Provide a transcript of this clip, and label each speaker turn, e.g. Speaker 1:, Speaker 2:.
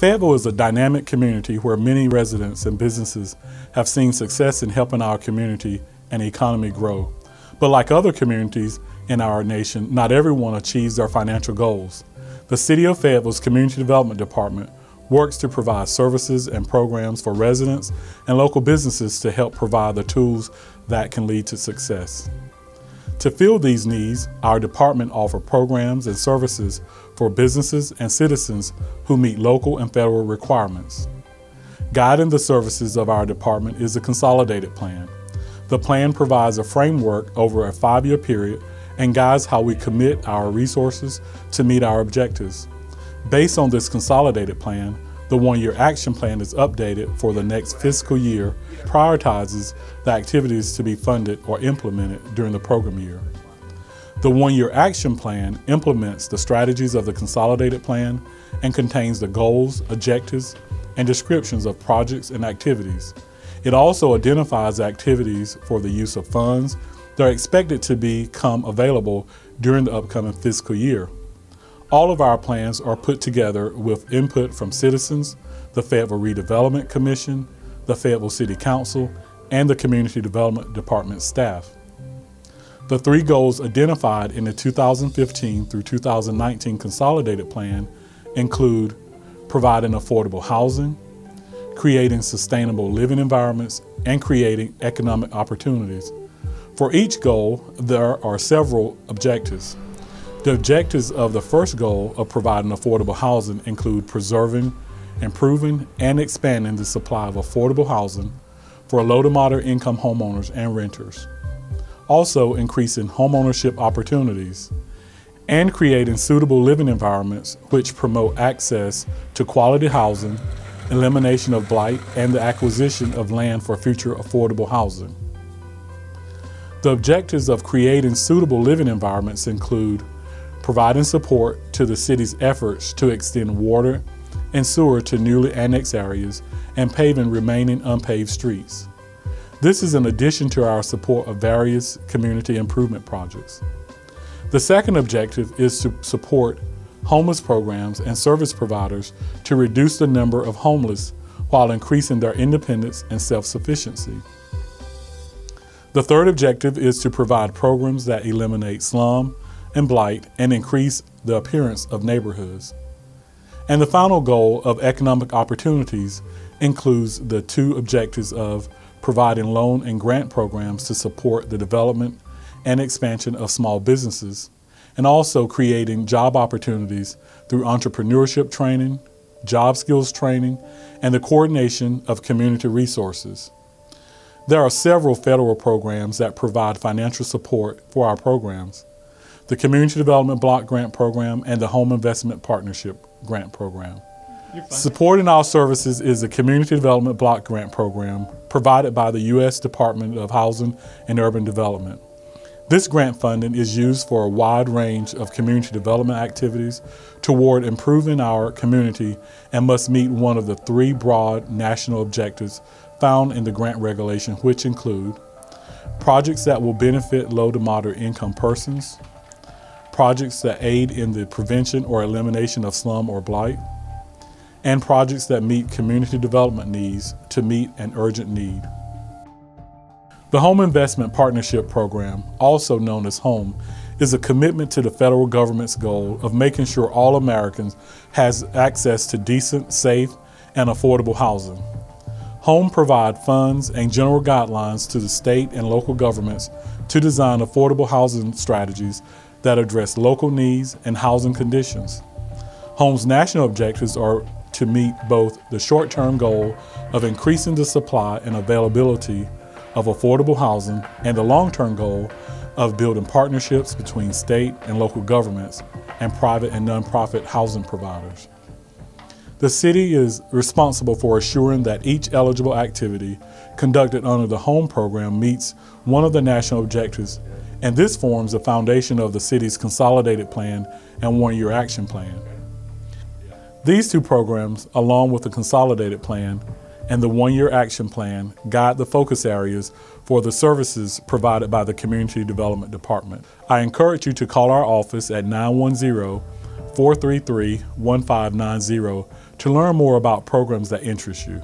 Speaker 1: Fayetteville is a dynamic community where many residents and businesses have seen success in helping our community and economy grow. But like other communities in our nation, not everyone achieves their financial goals. The City of Fayetteville's Community Development Department works to provide services and programs for residents and local businesses to help provide the tools that can lead to success. To fill these needs, our department offers programs and services for businesses and citizens who meet local and federal requirements. Guiding the services of our department is a Consolidated Plan. The plan provides a framework over a five year period and guides how we commit our resources to meet our objectives. Based on this consolidated plan, the one year action plan is updated for the next fiscal year, prioritizes the activities to be funded or implemented during the program year. The one year action plan implements the strategies of the consolidated plan and contains the goals, objectives, and descriptions of projects and activities. It also identifies activities for the use of funds that are expected to become available during the upcoming fiscal year. All of our plans are put together with input from citizens, the Fayetteville Redevelopment Commission, the Fayetteville City Council, and the Community Development Department staff. The three goals identified in the 2015 through 2019 Consolidated Plan include providing affordable housing, creating sustainable living environments, and creating economic opportunities. For each goal, there are several objectives. The objectives of the first goal of providing affordable housing include preserving, improving, and expanding the supply of affordable housing for low to moderate income homeowners and renters. Also, increasing homeownership opportunities and creating suitable living environments which promote access to quality housing, elimination of blight, and the acquisition of land for future affordable housing. The objectives of creating suitable living environments include providing support to the city's efforts to extend water and sewer to newly annexed areas and paving remaining unpaved streets. This is in addition to our support of various community improvement projects. The second objective is to support homeless programs and service providers to reduce the number of homeless while increasing their independence and self-sufficiency. The third objective is to provide programs that eliminate slum, and blight and increase the appearance of neighborhoods. And the final goal of economic opportunities includes the two objectives of providing loan and grant programs to support the development and expansion of small businesses, and also creating job opportunities through entrepreneurship training, job skills training, and the coordination of community resources. There are several federal programs that provide financial support for our programs the Community Development Block Grant Program, and the Home Investment Partnership Grant Program. Supporting our services is the Community Development Block Grant Program provided by the U.S. Department of Housing and Urban Development. This grant funding is used for a wide range of community development activities toward improving our community and must meet one of the three broad national objectives found in the grant regulation, which include projects that will benefit low to moderate income persons, projects that aid in the prevention or elimination of slum or blight, and projects that meet community development needs to meet an urgent need. The Home Investment Partnership Program, also known as HOME, is a commitment to the federal government's goal of making sure all Americans has access to decent, safe, and affordable housing. HOME provide funds and general guidelines to the state and local governments to design affordable housing strategies that address local needs and housing conditions. HOME's national objectives are to meet both the short-term goal of increasing the supply and availability of affordable housing and the long-term goal of building partnerships between state and local governments and private and nonprofit housing providers. The city is responsible for assuring that each eligible activity conducted under the HOME program meets one of the national objectives and this forms the foundation of the city's consolidated plan and one year action plan. These two programs, along with the consolidated plan and the one year action plan, guide the focus areas for the services provided by the Community Development Department. I encourage you to call our office at 910 433 1590 to learn more about programs that interest you.